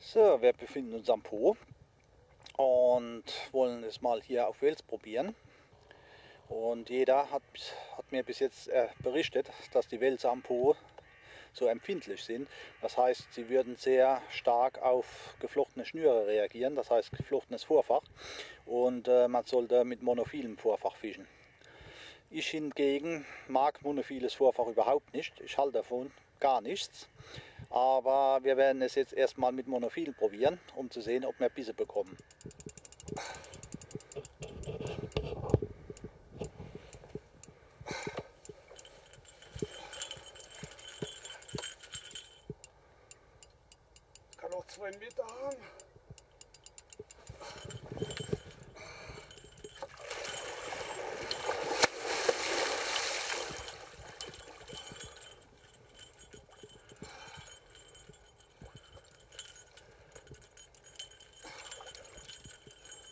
So, wir befinden uns am Po und wollen es mal hier auf Wels probieren. Und jeder hat, hat mir bis jetzt äh, berichtet, dass die Wälse am Po so empfindlich sind. Das heißt, sie würden sehr stark auf geflochtene Schnüre reagieren, das heißt geflochtenes Vorfach. Und äh, man sollte mit monophilem Vorfach fischen. Ich hingegen mag monophiles Vorfach überhaupt nicht. Ich halte davon gar nichts. Aber wir werden es jetzt erstmal mit Monophil probieren, um zu sehen, ob wir Bisse bekommen. Kann auch zwei Meter haben.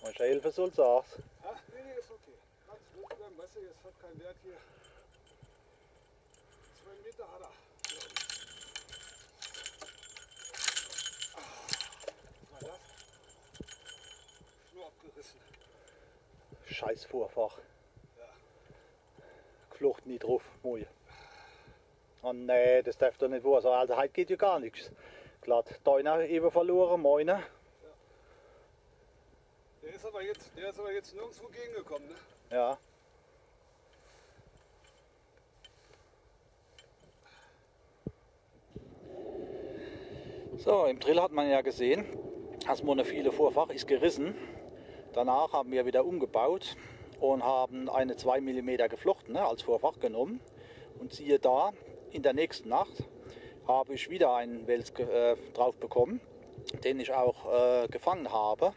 Musst du helfen, soll sag's. Ja, nee, nee, ist okay. Ganz ruhig bleiben, weißt du, jetzt hat keinen Wert hier. Zwei Meter hat er. Ja. Was war das? Schnur abgerissen. Scheiß Vorfach. Ja. Geflochten nicht drauf, moi. Oh nee, das darf doch nicht wahr sein. Also heute geht ja gar nichts. Glatt, deiner eben verloren, meine. Der ist aber jetzt, der ist aber jetzt nirgendwo gegengekommen, ne? Ja. So, im Drill hat man ja gesehen, das monophile Vorfach ist gerissen. Danach haben wir wieder umgebaut und haben eine 2 mm geflochtene als Vorfach genommen. Und siehe da, in der nächsten Nacht habe ich wieder einen Wels äh, drauf bekommen, den ich auch äh, gefangen habe.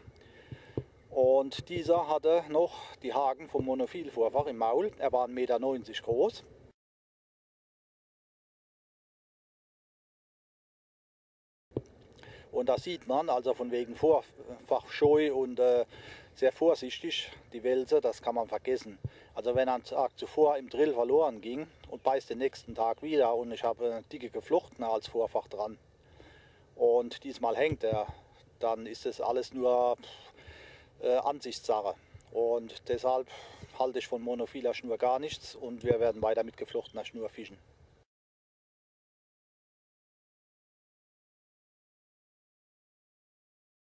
Und dieser hatte noch die Haken vom Monophilvorfach im Maul. Er war 1,90 Meter groß. Und da sieht man, also von wegen Vorfachscheu und äh, sehr vorsichtig, die Wälse, das kann man vergessen. Also wenn ein Tag zuvor im Drill verloren ging und beißt den nächsten Tag wieder und ich habe eine dicke geflochtene als Vorfach dran und diesmal hängt er, dann ist das alles nur äh, Ansichtssache. Und deshalb halte ich von monophiler Schnur gar nichts und wir werden weiter mit geflochtener Schnur fischen.